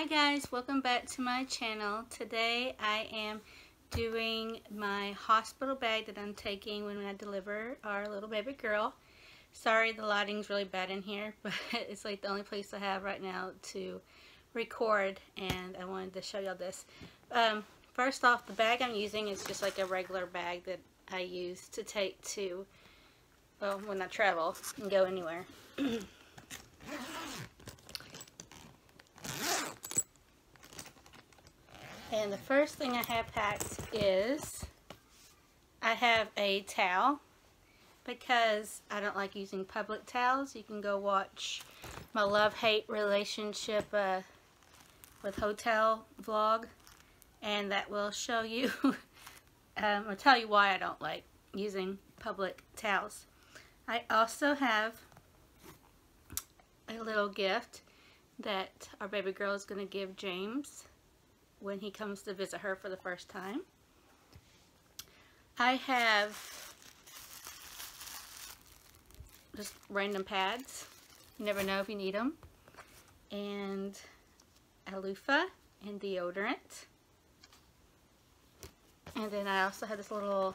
Hi guys, welcome back to my channel. Today I am doing my hospital bag that I'm taking when I deliver our little baby girl. Sorry the lighting's really bad in here, but it's like the only place I have right now to record and I wanted to show y'all this. Um, first off, the bag I'm using is just like a regular bag that I use to take to, well, when I travel and go anywhere. And the first thing I have packed is I have a towel because I don't like using public towels. You can go watch my love-hate relationship uh, with hotel vlog and that will show you um, or tell you why I don't like using public towels. I also have a little gift that our baby girl is going to give James when he comes to visit her for the first time. I have just random pads. You never know if you need them. And a loofah and deodorant. And then I also have this little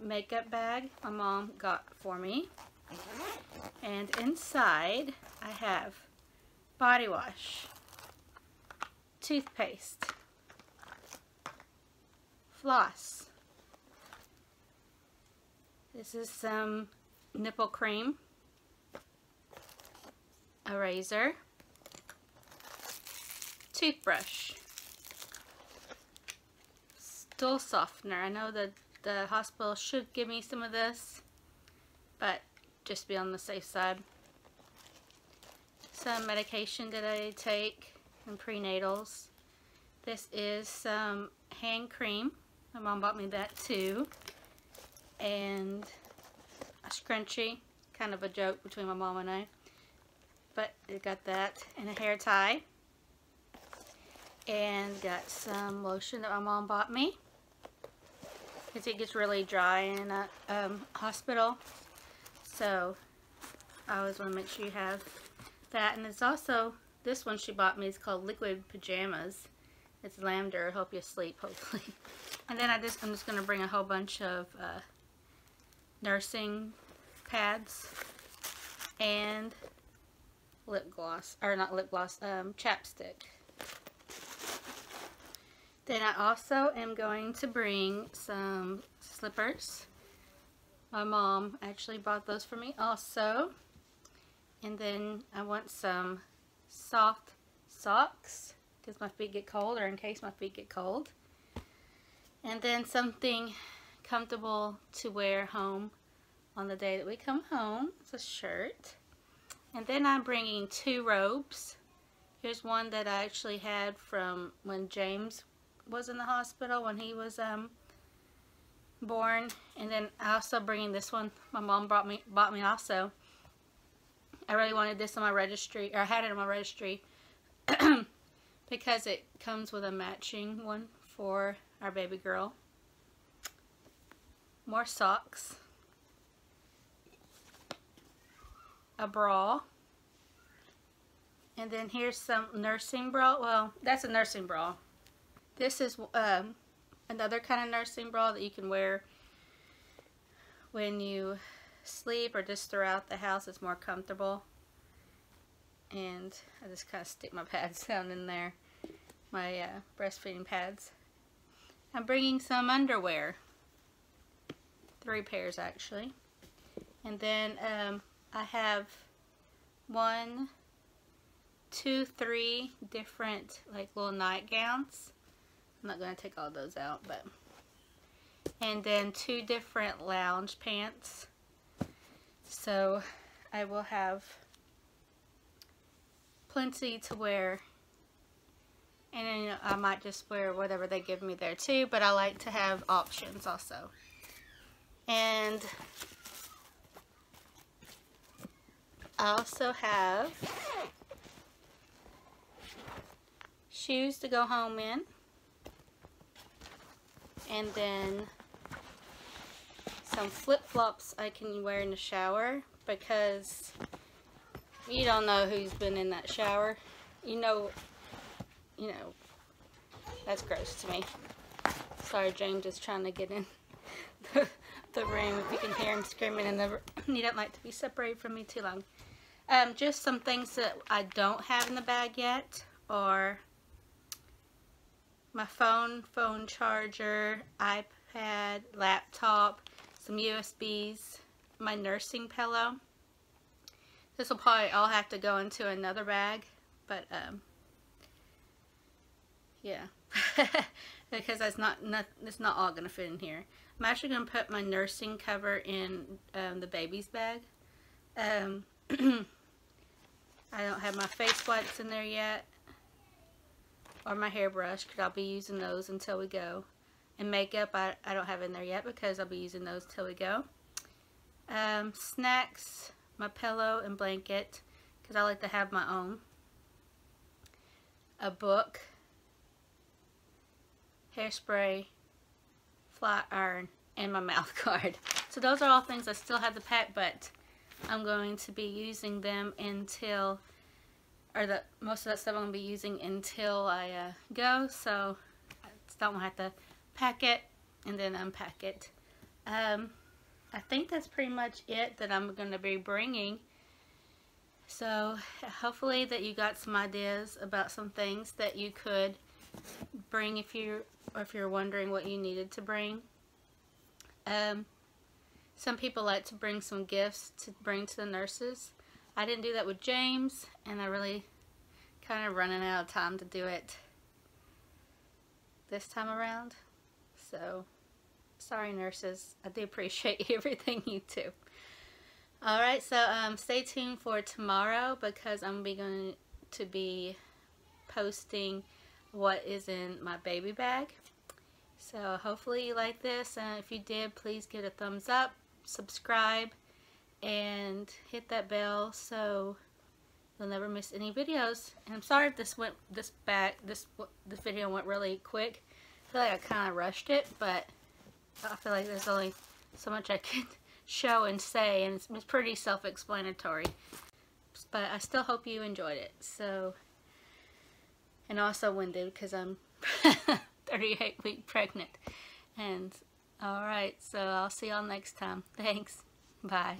makeup bag my mom got for me. Mm-hmm. And inside I have body wash, toothpaste, floss. This is some nipple cream, a razor, toothbrush, stool softener. I know that the hospital should give me some of this, but just be on the safe side. Some medication that I take and prenatals. This is some hand cream. My mom bought me that too. And a scrunchie, kind of a joke between my mom and I. But it got that and a hair tie. And got some lotion that my mom bought me. Because it gets really dry in a um, hospital. So I always want to make sure you have that. And it's also this one she bought me is called Liquid Pajamas. It's lavender. Help you sleep, hopefully. And then I just, I'm just going to bring a whole bunch of uh, nursing pads and lip gloss, or not lip gloss, um, chapstick. Then I also am going to bring some slippers. My mom actually bought those for me also. And then I want some soft socks because my feet get cold or in case my feet get cold. And then something comfortable to wear home on the day that we come home. It's a shirt. And then I'm bringing two robes. Here's one that I actually had from when James was in the hospital when he was um, born. And then I also bringing this one. My mom brought me bought me also. I really wanted this on my registry, or I had it on my registry because it comes with a matching one for our baby girl. More socks. A bra. And then here's some nursing bra. Well, that's a nursing bra. This is um, another kind of nursing bra that you can wear when you sleep or just throughout the house it's more comfortable. And I just kind of stick my pads down in there my uh, breastfeeding pads. I'm bringing some underwear. Three pairs actually. And then um, I have one two three different like little nightgowns. I'm not going to take all those out but and then two different lounge pants so I will have plenty to wear. And then I might just wear whatever they give me there too, but I like to have options also. And I also have shoes to go home in. And then some flip-flops I can wear in the shower because you don't know who's been in that shower. You know you know, that's gross to me. Sorry, James is trying to get in the, the room. If you can hear him screaming in the he don't like to be separated from me too long. Um, just some things that I don't have in the bag yet are my phone, phone charger, iPad, laptop, some USBs, my nursing pillow. This will probably all have to go into another bag, but um, yeah, because that's not, not it's not all gonna fit in here. I'm actually gonna put my nursing cover in um, the baby's bag. Um, I don't have my face wipes in there yet, or my hairbrush, because I'll be using those until we go. And makeup, I, I don't have in there yet because I'll be using those till we go. Um, snacks, my pillow and blanket, because I like to have my own. A book, hairspray, flat iron, and my mouth guard. So those are all things I still have to pack, but I'm going to be using them until, or the most of that stuff I'm going to be using until I uh, go. So I don't have to pack it and then unpack it. Um, I think that's pretty much it that I'm going to be bringing. So hopefully that you got some ideas about some things that you could bring if you or if you're wondering what you needed to bring. Um, some people like to bring some gifts to bring to the nurses. I didn't do that with James and I really kind of running out of time to do it this time around. So sorry nurses, I do appreciate everything you do. Alright, so um, stay tuned for tomorrow because I'm going to be posting what is in my baby bag. So hopefully you like this and if you did please give it a thumbs up, subscribe, and hit that bell so you'll never miss any videos. And I'm sorry if this went this back this this video went really quick. I feel like I kind of rushed it, but I feel like there's only so much I can show and say, and it's, it's pretty self-explanatory. But I still hope you enjoyed it. So, and also winded because I'm 38 week pregnant. And alright, so I'll see y'all next time. Thanks. Bye.